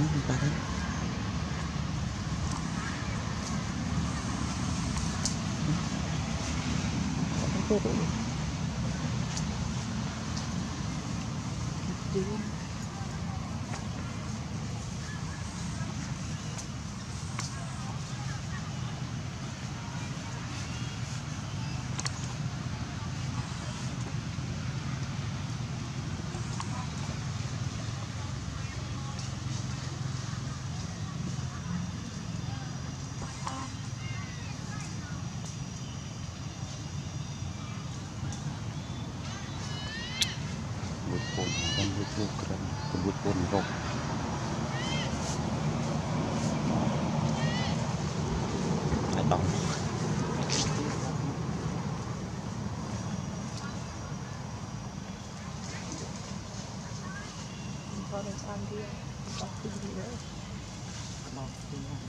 hmm, parah Thank កំពុងធ្វើក្រឹមកំពុងពូនរកហើយដល់គាត់នឹងស្អាងទៀតអត់ពីនេះខ្លោចពីនេះ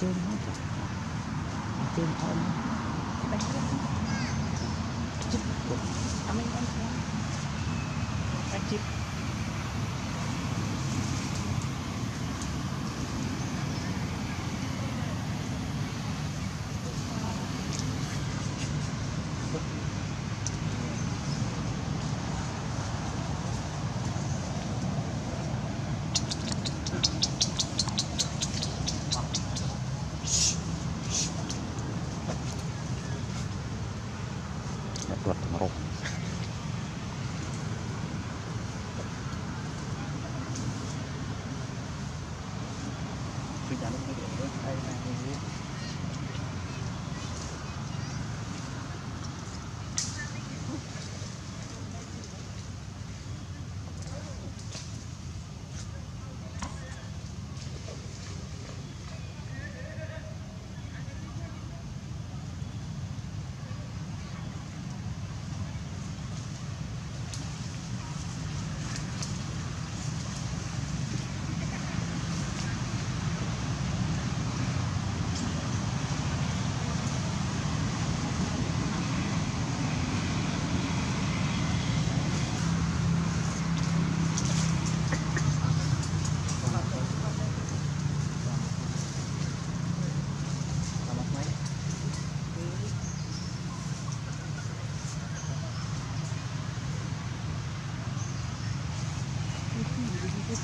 trên hết rồi ở trên thôi кварталов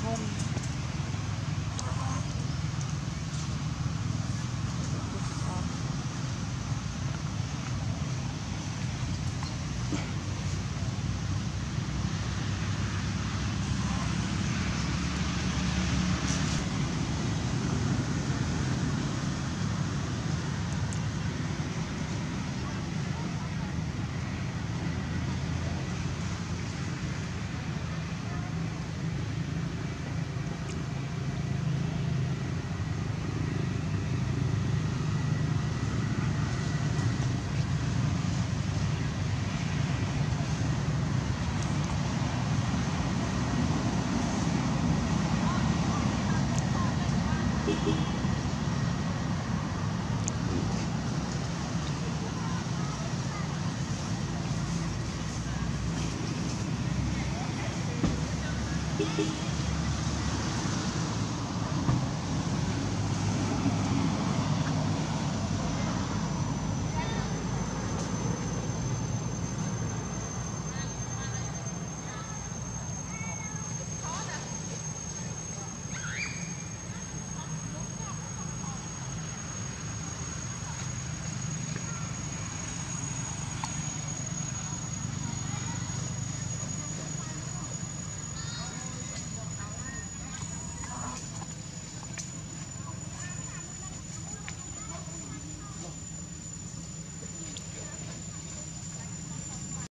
home.